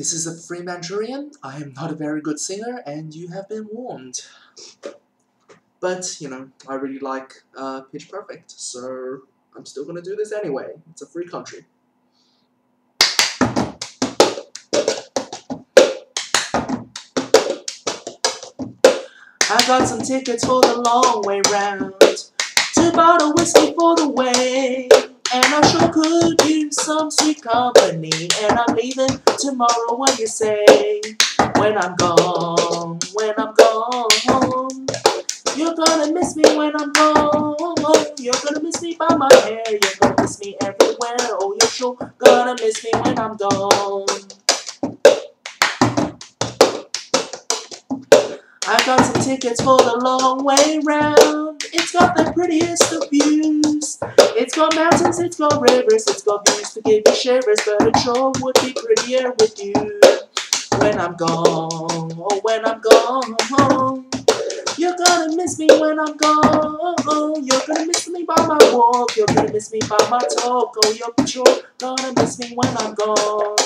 This is a free Manchurian. I am not a very good singer, and you have been warned. But, you know, I really like uh, Pitch Perfect, so I'm still gonna do this anyway. It's a free country. I got some tickets for the long way round. Two bottle whiskey for the way. And I sure could use some sweet company. And I'm leaving tomorrow, what you say? When I'm gone, when I'm gone. You're gonna miss me when I'm gone. You're gonna miss me by my hair. You're gonna miss me everywhere. Oh, you're sure gonna miss me when I'm gone. I got some tickets for the long way round. It's got the prettiest of views. It's got mountains, it's got rivers, it's got views to give you shivers, but it sure would be prettier with you. When I'm gone, oh, when I'm gone. You're gonna miss me when I'm gone. You're gonna miss me by my walk. You're gonna miss me by my talk. Oh, you're gonna miss me when I'm gone.